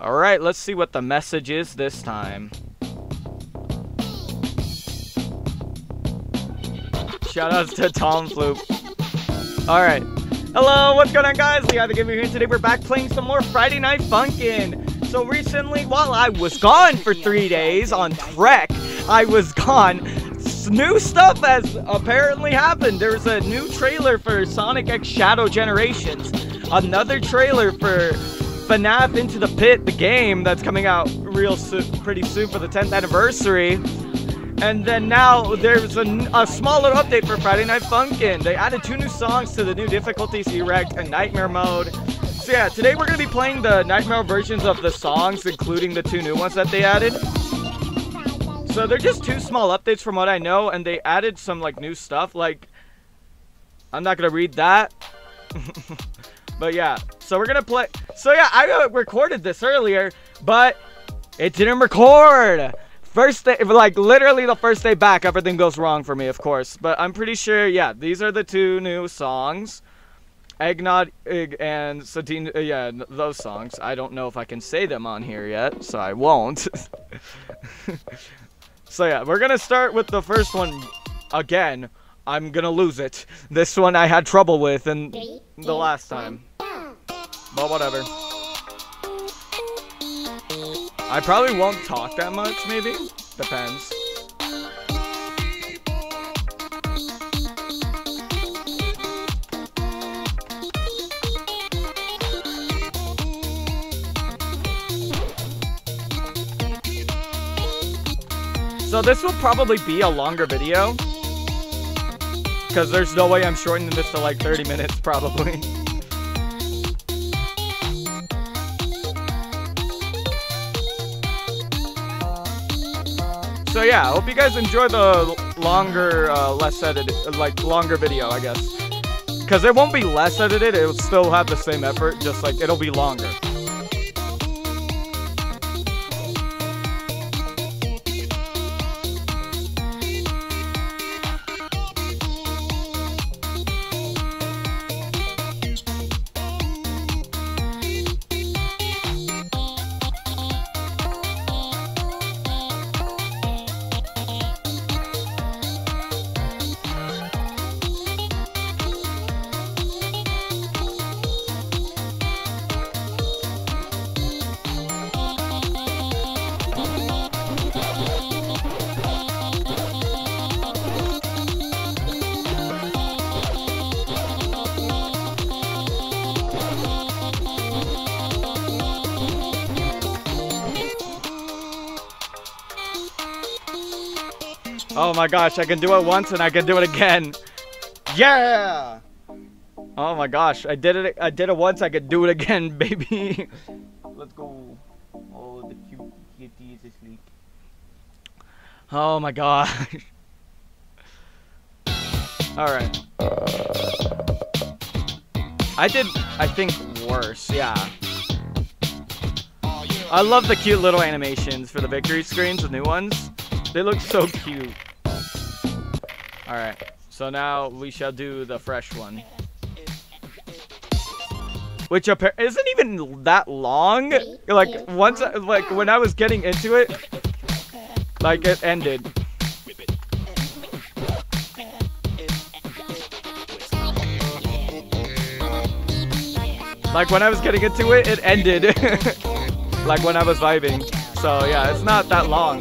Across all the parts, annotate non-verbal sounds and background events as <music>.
Alright, let's see what the message is this time. Shoutouts to Tom Fulp. Alright. Hello, what's going on guys? Lehi the Gamer here today. We're back playing some more Friday Night Funkin'. So recently, while I was gone for three days on Trek, I was gone. New stuff has apparently happened. There's a new trailer for Sonic X Shadow Generations. Another trailer for FNAF Into the Pit, the game that's coming out real soon, pretty soon for the 10th anniversary. And then now there's a, a small little update for Friday Night Funkin'. They added two new songs to the new difficulties, Erect and Nightmare Mode. So yeah, today we're to be playing the Nightmare versions of the songs, including the two new ones that they added. So they're just two small updates from what I know, and they added some like new stuff. Like, I'm not to read that. <laughs> but yeah, so we're going to play. So yeah, I recorded this earlier, but it didn't record. First day, like literally the first day back, everything goes wrong for me, of course. But I'm pretty sure, yeah, these are the two new songs. Eggnog and Satin, uh, yeah, those songs. I don't know if I can say them on here yet, so I won't. <laughs> so yeah, we're gonna start with the first one again. I'm gonna lose it. This one I had trouble with and the last time. But whatever. I probably won't talk that much, maybe? Depends. So this will probably be a longer video. Because there's no way I'm shortening this to like 30 minutes, probably. <laughs> So yeah, hope you guys enjoy the longer, uh, less edited, like longer video, I guess. Because it won't be less edited, it will still have the same effort, just like it'll be longer. Oh my gosh, I can do it once and I can do it again. Yeah! Oh my gosh, I did it I did it once, I could do it again, <laughs> baby. Let's go. Oh, the cute kitty is asleep. Oh my gosh. Alright. I did, I think, worse, yeah. I love the cute little animations for the victory screens, the new ones. They look so cute. Alright, so now we shall do the fresh one. Which isn't even that long. Like, once, like, when I was getting into it, like, it ended. Like, when I was getting into it, it ended. <laughs> like, when I was vibing. So, yeah, it's not that long.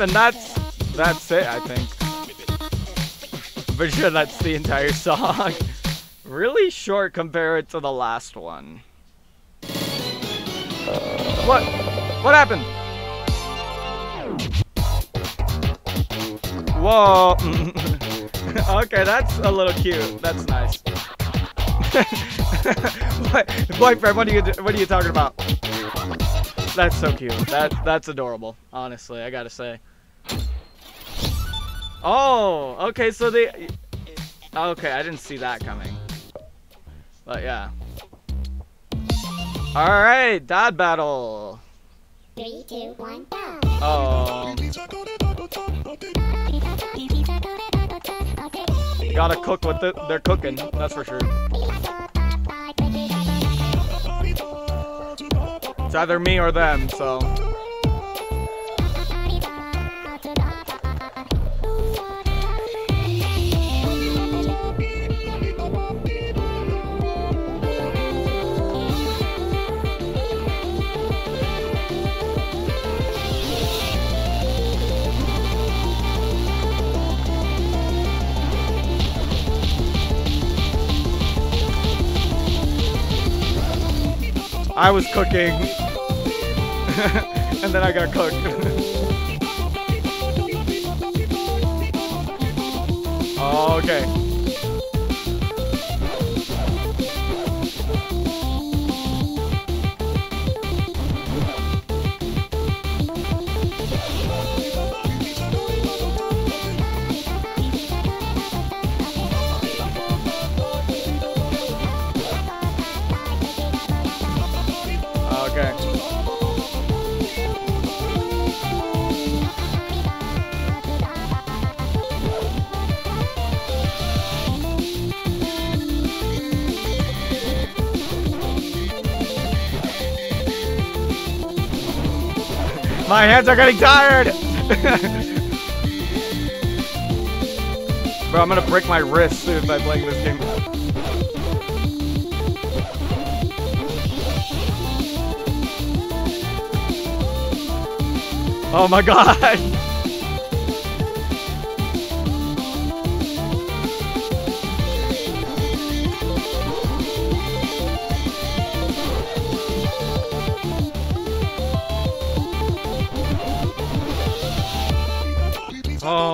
And that's that's it, I think. pretty sure that's the entire <laughs> song. really short compared to the last one. What? What happened? Whoa. <laughs> okay, that's a little cute. That's nice. <laughs> Boyfriend, what are you what are you talking about? That's so cute. That that's adorable. Honestly, I gotta say. Oh, okay. So they. Okay, I didn't see that coming. But yeah. All right, dad battle. Three, two, one, go. Oh, gotta cook what the, they're cooking. That's for sure. It's either me or them. So. I was cooking. <laughs> and then I got cooked. <laughs> Oh, okay. Okay. My hands are getting tired! <laughs> Bro, I'm gonna break my wrist if I play this game. Oh my <laughs> god!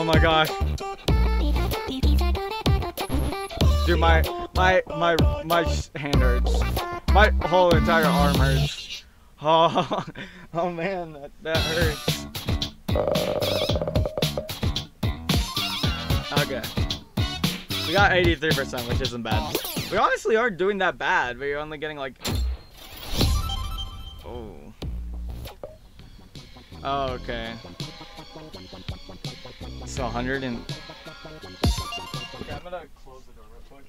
Oh my gosh. Dude, my, my, my, my hand hurts. My whole entire arm hurts. <laughs> Oh, oh man, that, that hurts. Okay. We got 83%, which isn't bad. We honestly aren't doing that bad. We're only getting like... Oh. Oh, okay. So 100 and... Okay, I'm gonna close the door real quick.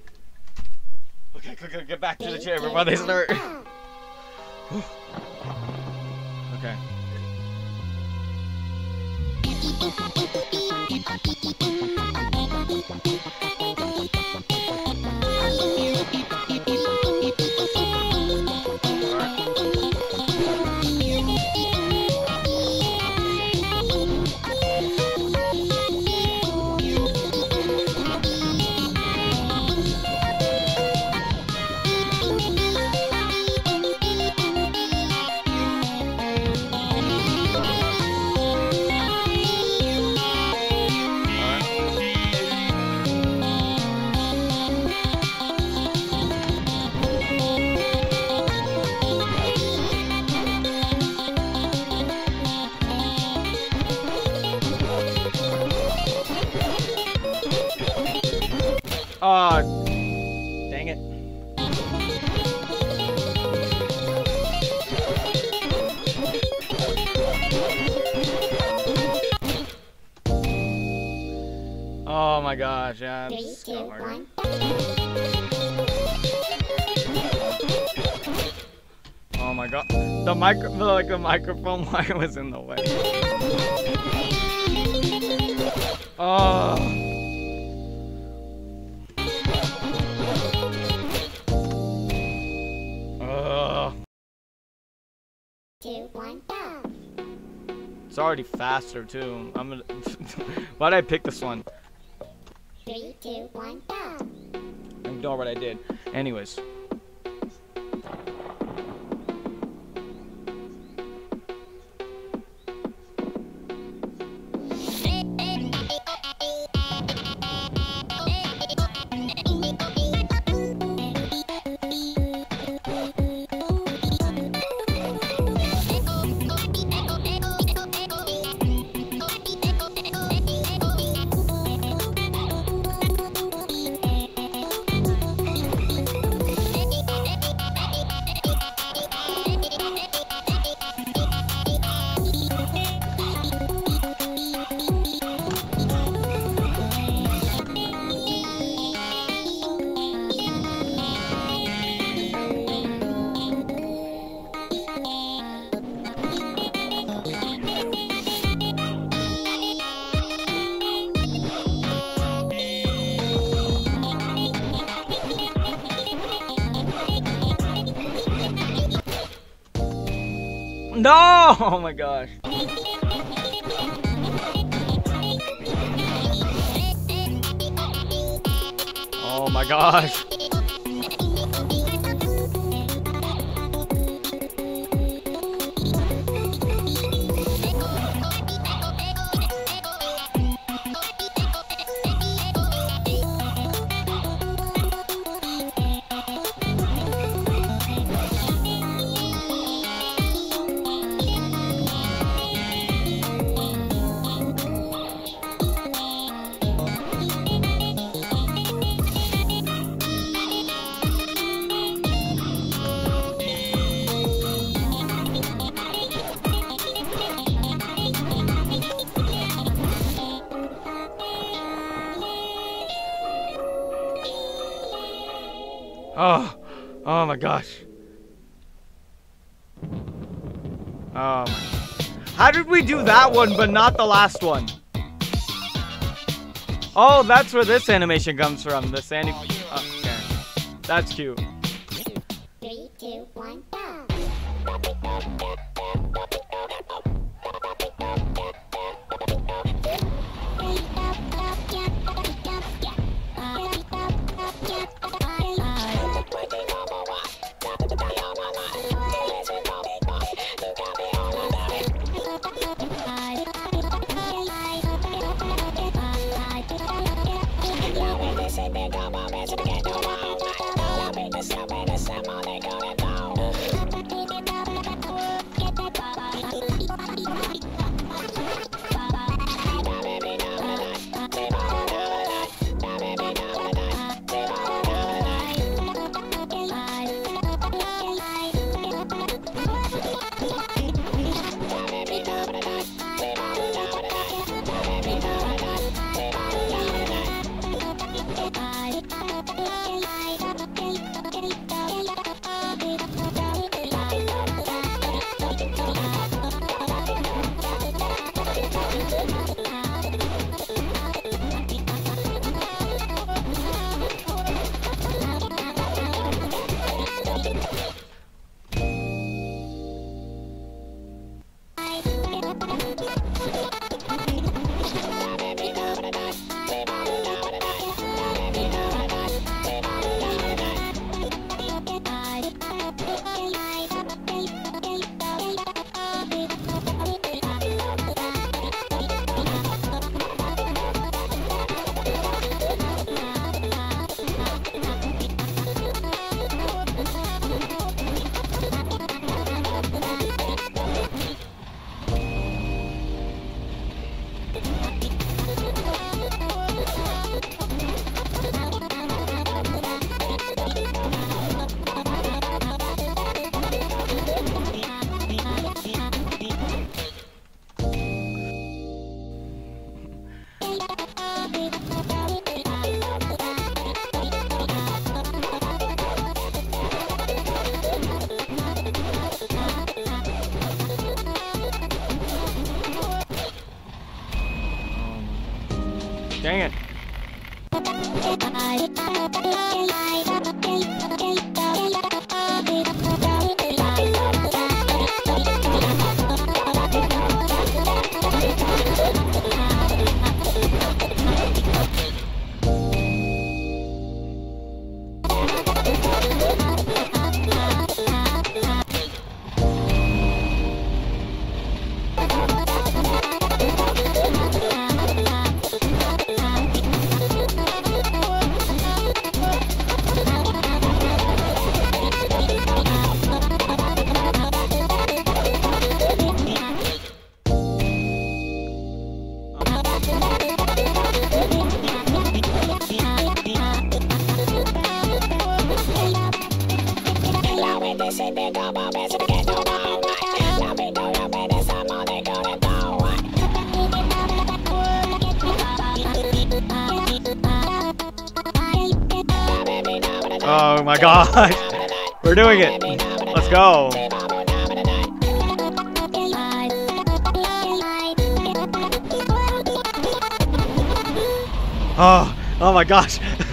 Okay, quick, quick, get back to the chair before they start. okay. Ah, <laughs> micro like the microphone <laughs> wire was in the way. Oh. Two, one, go. It's already faster too. I'm gonna. <laughs> Why did I pick this one? Three, two, one, go. Ignore what I did. Anyways. Gosh. Oh my gosh. One but not the last one? Oh, that's where this animation comes from. The sandy. Oh, okay. That's cute.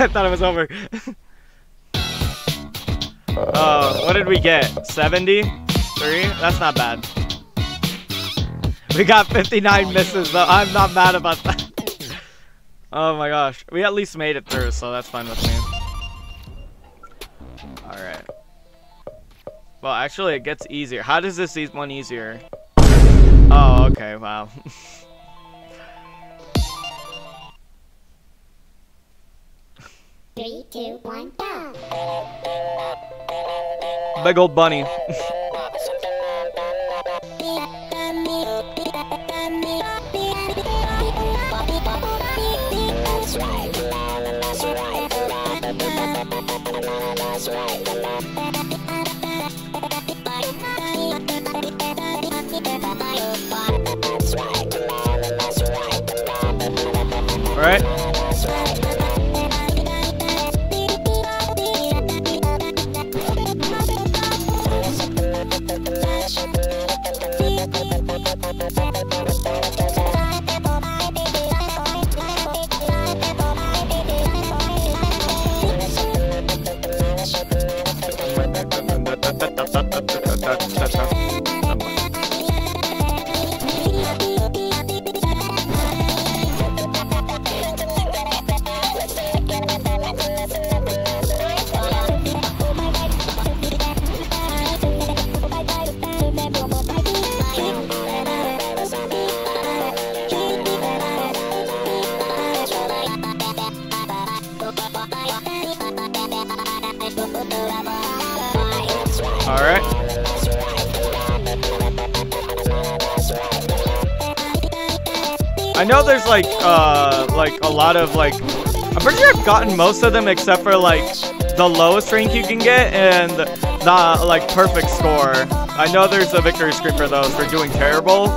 I thought it was over. Oh, what did we get? 73? That's not bad. We got 59 misses though. I'm not mad about that. Oh my gosh. We at least made it through, so that's fine with me. Alright. Well, actually, it gets easier. How does this one easier? Oh, okay, wow. <laughs> Three, two, one, go. Big old bunny. Alright. Like uh like a lot of like I'm pretty sure I've gotten most of them except for like the lowest rank you can get and the like perfect score. I know there's a victory screen for those for doing terrible.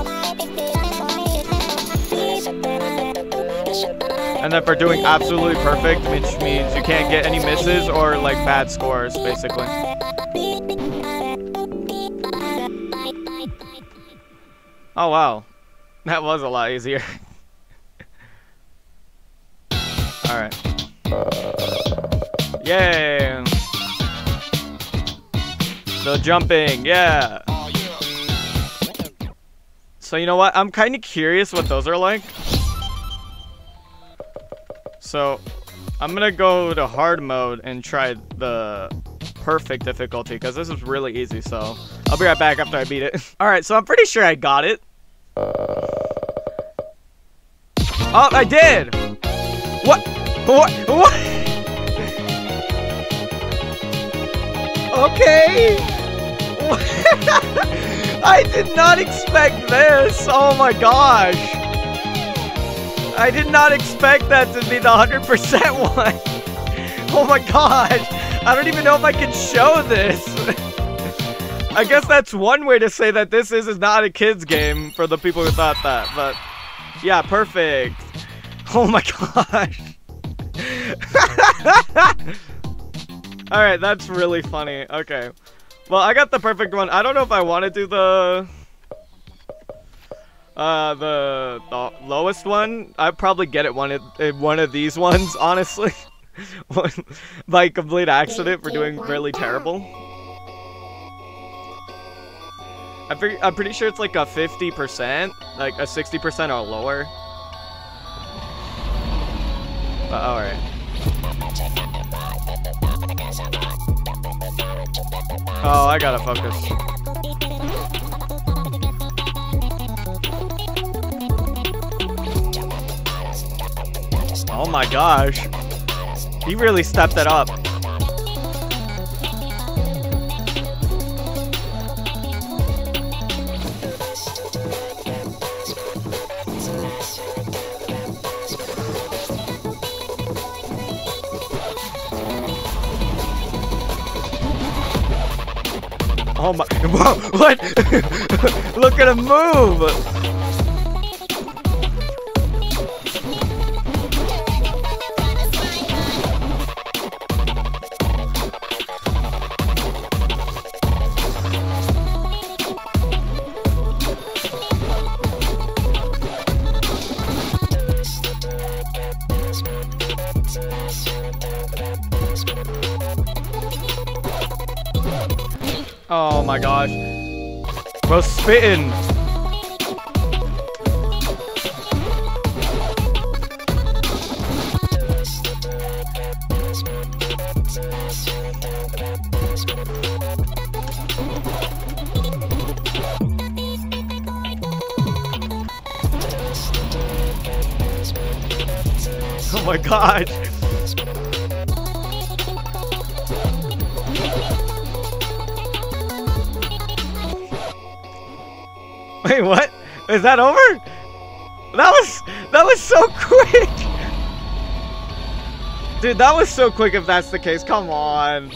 And then for doing absolutely perfect, which means you can't get any misses or like bad scores basically. Oh wow. <laughs> That was a lot easier. <laughs> jumping, yeah! So you know what? I'm kind of curious what those are like. So, I'm gonna go to hard mode and try the perfect difficulty because this is really easy. So, I'll be right back after I beat it. <laughs> All right, so I'm pretty sure I got it. Oh, I did. What? What? What? <laughs> Okay. <laughs> I did not expect this. Oh my gosh. I did not expect that to be the 100% <laughs> one. Oh my gosh. I don't even know if I can show this. <laughs> I guess that's one way to say that this is, is not a kid's game for the people who thought that, but yeah, perfect. Oh my gosh. Alright, that's really funny. Okay. Well, I got the perfect one. I don't know if I want to do the... Uh, the, the lowest one. I'd probably get it one of, uh, one of these ones, <laughs> honestly. By complete accident for doing really terrible. I'm, pretty, I'm pretty sure it's like a 50%, like a 60% or lower. But alright. Oh, I gotta focus. Oh my gosh. He really stepped it up. Oh my, whoa, <laughs> what? <laughs> Look at him move! Spitting. Oh my god. Wait, what? Is that over? That was that was so <laughs> quick. Dude, that was so quick if that's the case. Come on.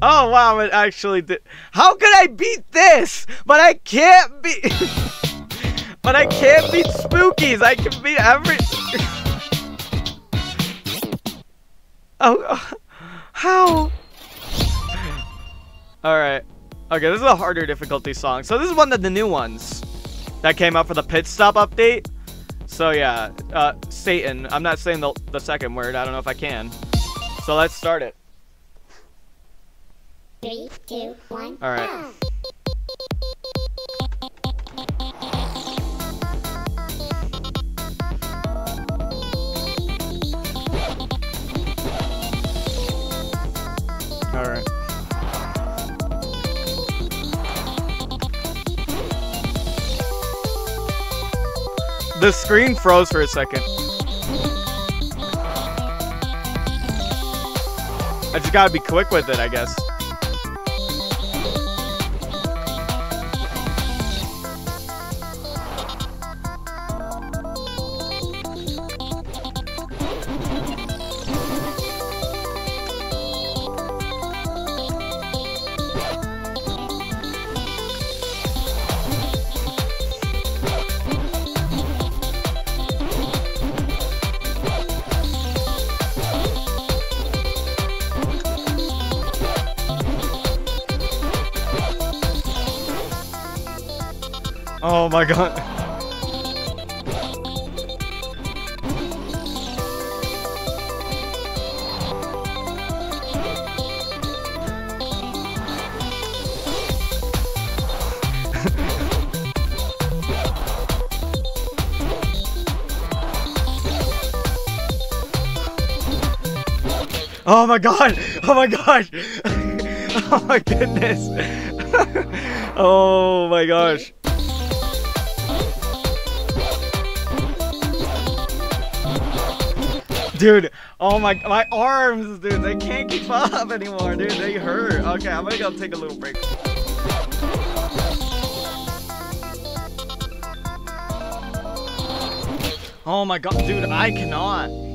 Oh wow, it actually did. How could I beat this? But I can't beat <laughs> But I can't beat Spookeez. I can beat every <laughs> Oh how? Alright. Okay, this is a harder difficulty song. So this is one of the new ones that came out for the pit stop update. So yeah, uh, Satin. I'm not saying the, the second word. I don't know if I can. So let's start it. Three, two, one. All right. The screen froze for a second. I just gotta be quick with it, I guess. Oh my god. Oh my god! <laughs> Oh, <laughs> oh my gosh! oh my goodness! oh my gosh! Dude, oh my my arms, dude, they can't keep up anymore, dude. They hurt. Okay, I'm gonna go take a little break. Oh my god, dude, I cannot.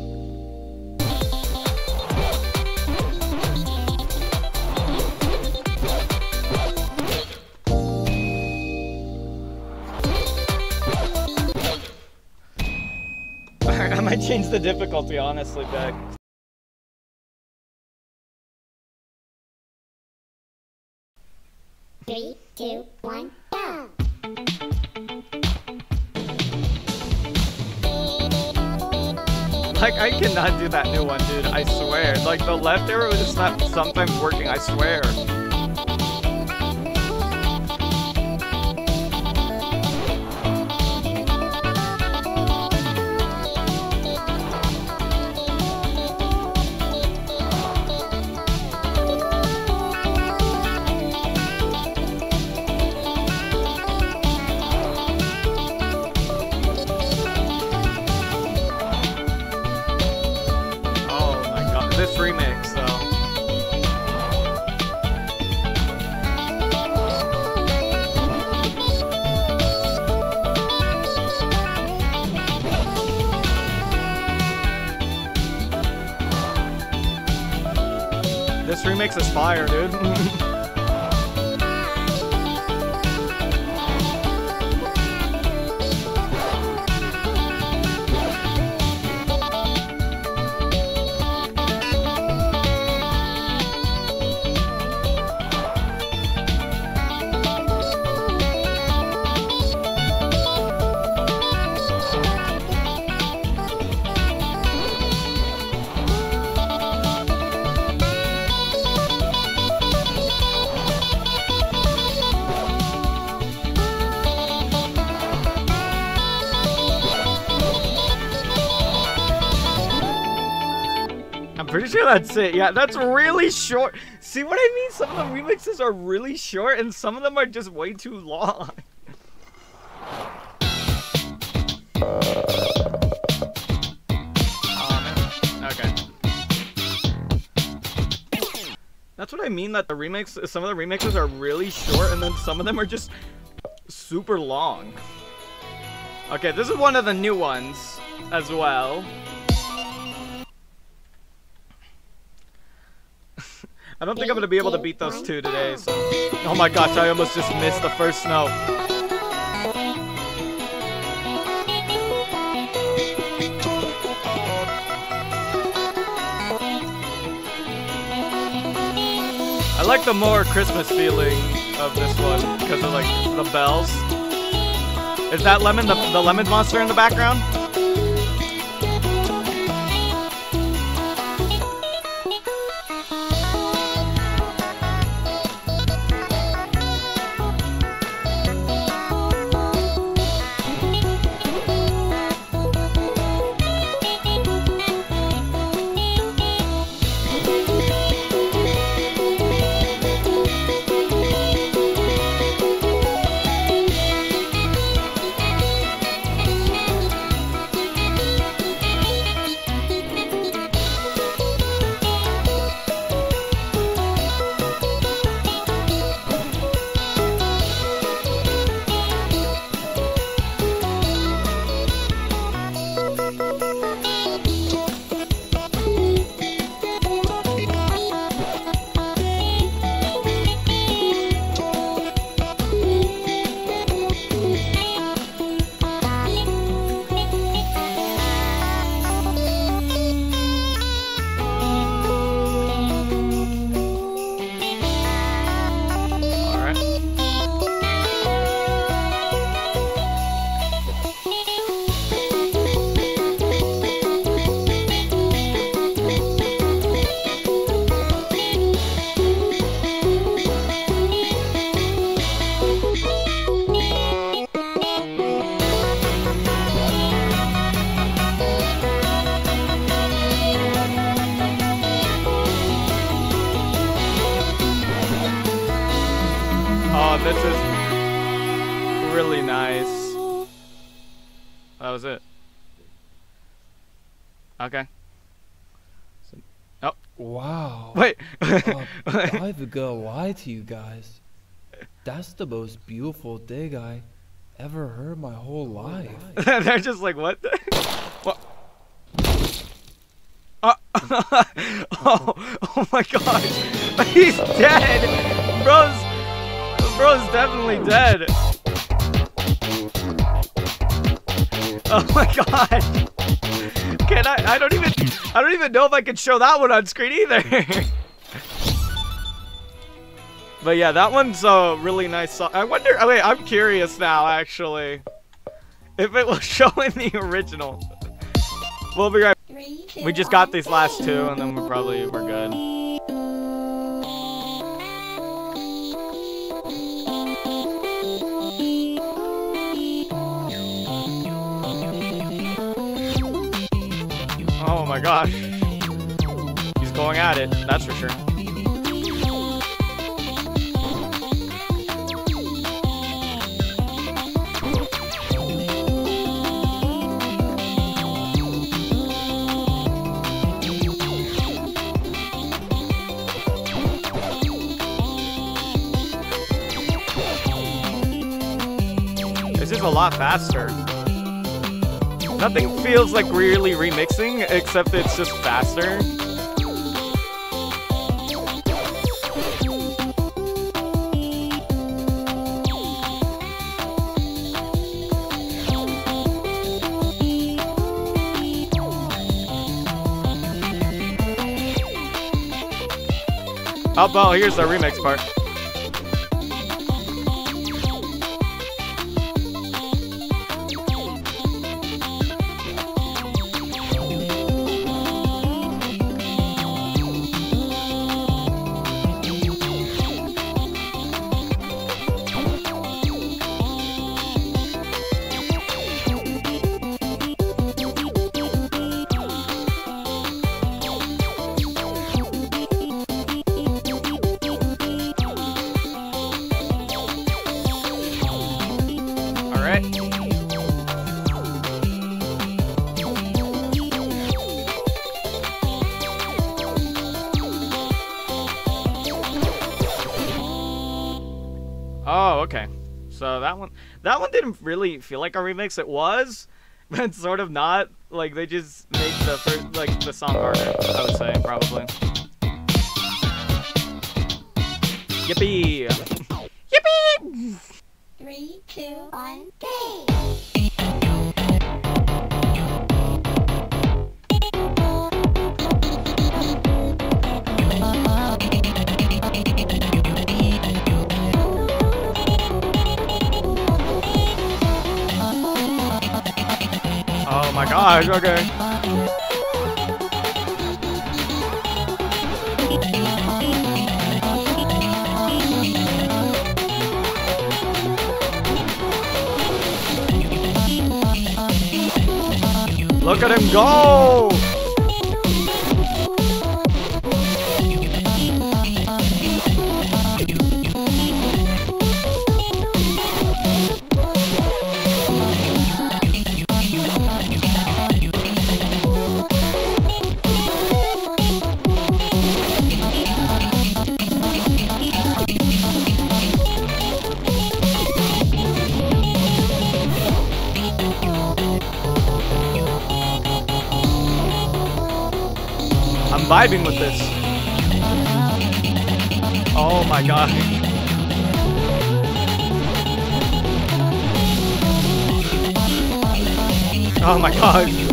Change the difficulty, honestly, Beck. Three, two, one, go. Like, I cannot do that new one, dude. I swear. Like, the left arrow is not sometimes working, I swear. Is fire, dude. <laughs> pretty sure that's it. Yeah, that's really short. See what I mean? Some of the remixes are really short, and some of them are just way too long. That's what I mean. That the remix, some of the remixes are really short, and then some of them are just super long. Okay, this is one of the new ones as well. I don't think I'm gonna be able to beat those two today, so. Oh my gosh, I almost just missed the first snow. I like the more Christmas feeling of this one because of like the bells. Is that lemon the, the lemon monster in the background? Was it. Okay. So- oh, Wow. <laughs> wait. Uh, I've gonna lie to you guys. That's the most beautiful thing I ever heard my whole life. <laughs> They're just like, what? The? <laughs> What? Uh, oh, oh my gosh. He's dead. Bro's, bro's definitely dead. <laughs> Oh my god. Can I, I don't even, I don't even know if I can show that one on screen either. <laughs> But yeah, that one's a really nice song. I wonder, oh wait, I'm curious now, actually. If it will <laughs> show in the original. We'll be right We just got these last two, and then we probably, we're good. My gosh. He's going at it, that's for sure. It's just a lot faster. Nothing feels like really remixing, except it's just faster. Oh, well, here's the remix part. That one, didn't really feel like a remix. It was, <laughs> but sort of not. Like they just made the first, like the song harder. I would say probably. Yippee! Yippee! Three, two, one, go! Gosh. Okay. Look at him go! Vibing with this. Oh my god. Oh my god.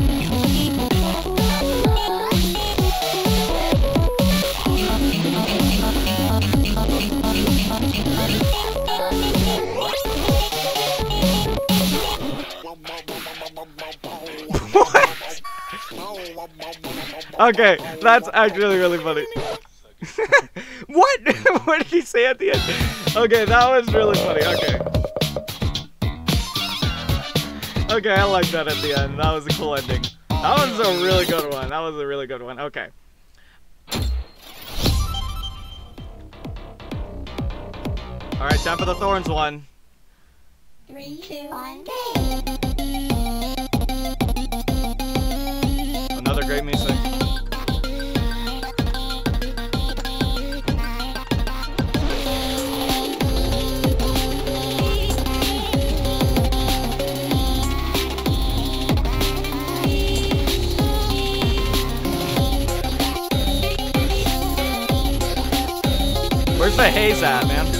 Okay, that's actually really funny. <laughs> what? <laughs> what did he say at the end? Okay, that was really funny. Okay. Okay, I like that at the end. That was a cool ending. That was a really good one. That was a really good one. Okay. Alright, time for the Thorns one. Three, two, one, go! The haze at, man?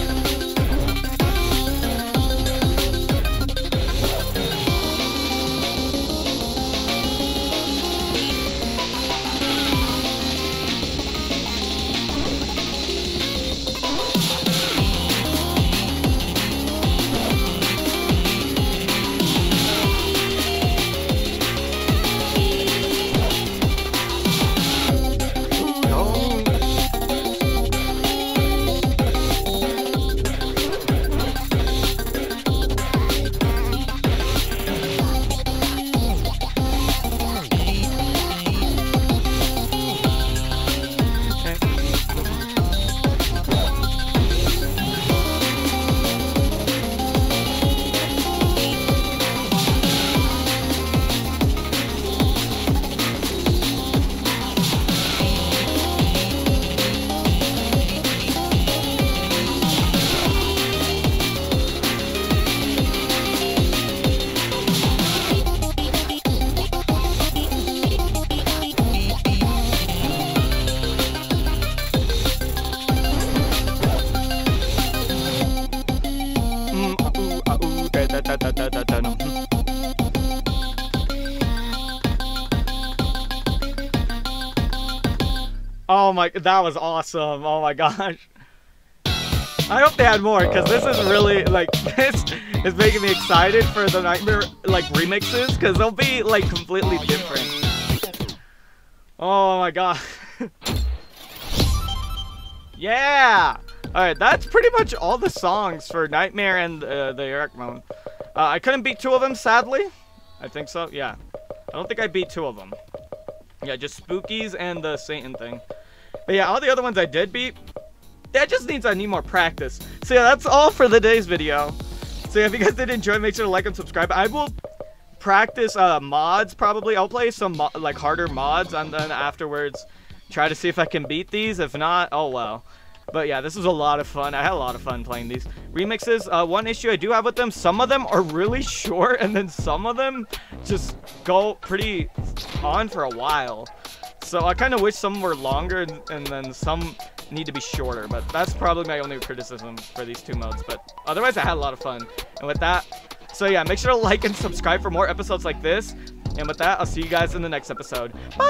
My, that was awesome. Oh my gosh. I hope they had more, because this is really, like, <laughs> this is making me excited for the Nightmare, like, remixes, because they'll be, like, completely different. Oh my god. <laughs> yeah! Alright, that's pretty much all the songs for Nightmare and uh, the Erect mode. Uh, I couldn't beat two of them, sadly. I think so, yeah. I don't think I beat two of them. Yeah, just Spookeez and the Satin thing. But yeah, all the other ones I did beat, that just means I need more practice. So yeah, that's all for today's video. So yeah, if you guys did enjoy, make sure to like and subscribe. I will practice uh, mods probably. I'll play some like harder mods and then afterwards try to see if I can beat these. If not, oh well. But yeah, this was a lot of fun. I had a lot of fun playing these remixes. Uh, one issue I do have with them, some of them are really short, and then some of them just go pretty on for a while. So I kind of wish some were longer, and, and then some need to be shorter. But that's probably my only criticism for these two modes. But otherwise, I had a lot of fun. And with that, so yeah, make sure to like and subscribe for more episodes like this. And with that, I'll see you guys in the next episode. Bye!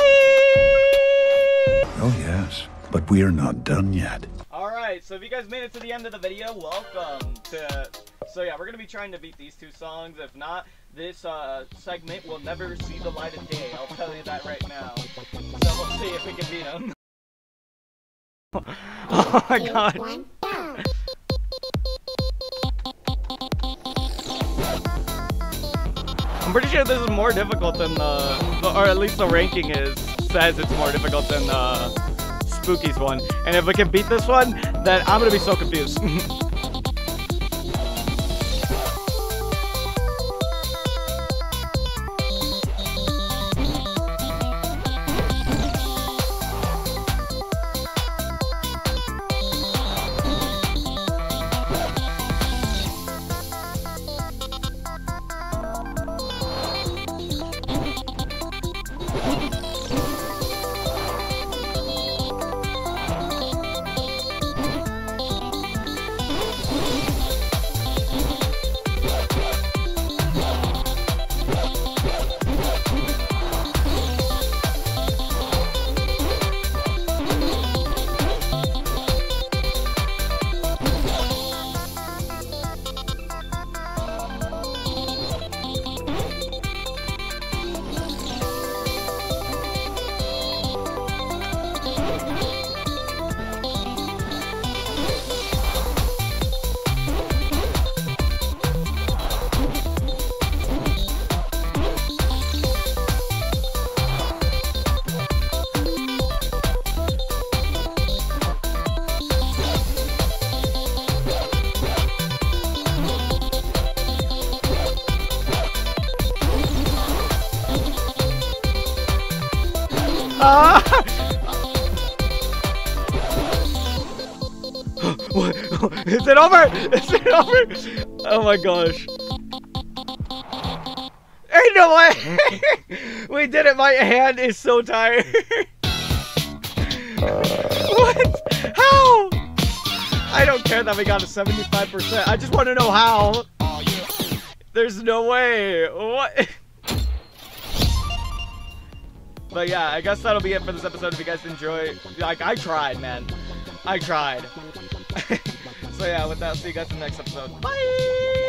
Oh, yes. But we are not done yet. Alright, so if you guys made it to the end of the video, welcome to... So yeah, we're gonna be trying to beat these two songs. If not, this uh, segment will never see the light of day. I'll tell you that right now. So we'll see if we can beat <laughs> them. oh my god. I'm pretty sure this is more difficult than the, or at least the ranking is says it's more difficult than uh, Spookeez one. And if we can beat this one, then I'm gonna be so confused. <laughs> Is it over? Is it over? Oh my gosh. Ain't no way! <laughs> we did it, my hand is so tired. <laughs> what? How? I don't care that we got a 75%. I just want to know how. There's no way. What? <laughs> But yeah, I guess that'll be it for this episode. If you guys enjoy, like, I tried, man. I tried. So yeah, with that, see you guys in the next episode. Bye!